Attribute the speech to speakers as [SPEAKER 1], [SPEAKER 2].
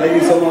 [SPEAKER 1] Thank you so much.